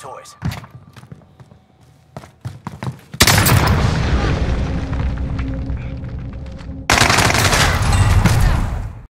toys.